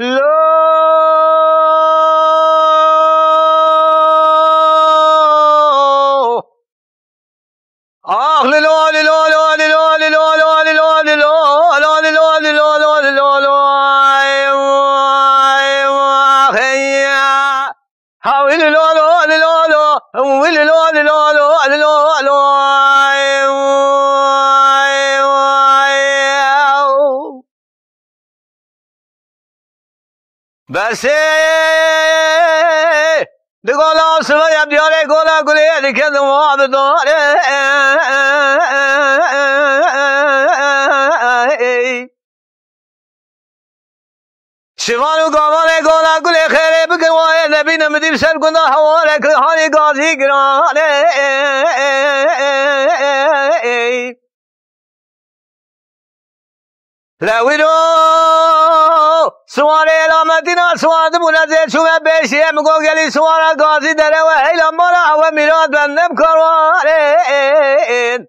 آخ للا للا لا للا للا لا للا للا لا للا للا لا للا لا هيا هاوي للا لا للا لا هاوي للا للا لا للا لا بسه به گل آسمان دیار گل گلی که ما بداره شوان شیوانو گامان گل گل خیره وای نبی نمدیم سر گناه حوال کرهان گازی گرانه لوی رو ويرو سوار علامتنا سواد منزل شو بيشي مگو گلی سوار غازی دره و هیلا مالا و میراد بندم کروارین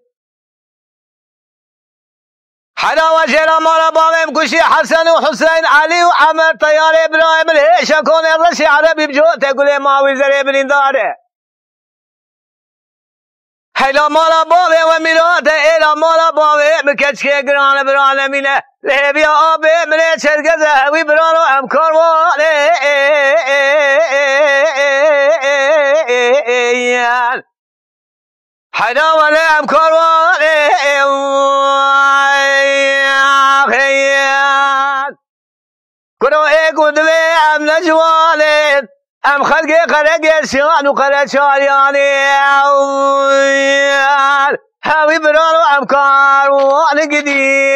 حنا وجهنا مالا بامم كشي حسن وحسين علي وعمر طيار إبراهيم الهيش كون الرشي عربي بجوته تقول ما وزر ابن داره هلا مالا بابه و میراده ایلا مالا بابه مکچ که گران برانه مینه لبیا آبه منه چرگزه وی برانو امکار واله حدا ولا امکار واله کنو ای گدوه ام نجواله أم خلق قرق سيان وقرق شارياني هاوي برانو امكار وأنا قدي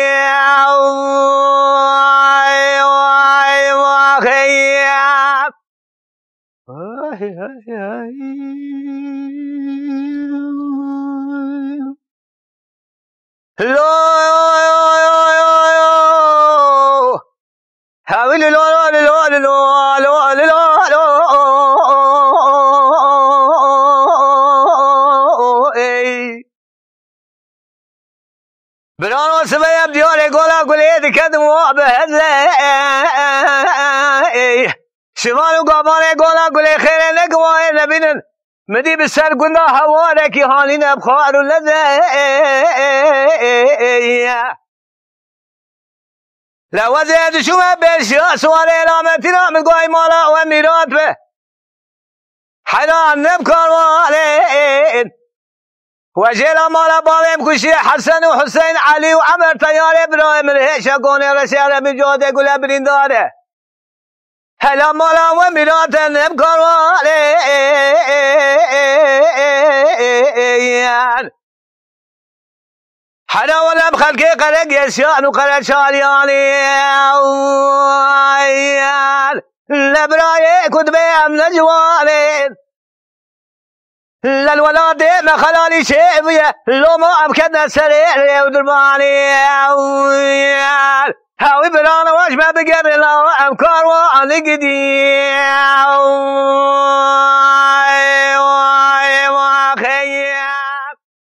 هاوي لو لو لو لو لو بنان آسبیم دیار گلا گلیه دکد مو به هدله شمان و گامان گلا گلی خیره نگواه نبینن. مدی به سر گنده هواره که حالی نبخار و لده لوزه دشومه بشیا سواره علامتی را مالا و به. حیران نبکار واله وجيلا مالا بابم كشي حسن وحسين علي وعمر طيار إبراهيم الهيش قوني رسالة بجودة قول ابن داره هلا مالا وميرات نبكر والين حنا ولا بخلقي قلق يسيان وقلق شالياني لبراي كتبي أم نجوالين للولاد ما خلاني شيبية لو ما أمكن سريع ودرباني هاوي برانا واش ما بقبل أمكار وأنا قديم.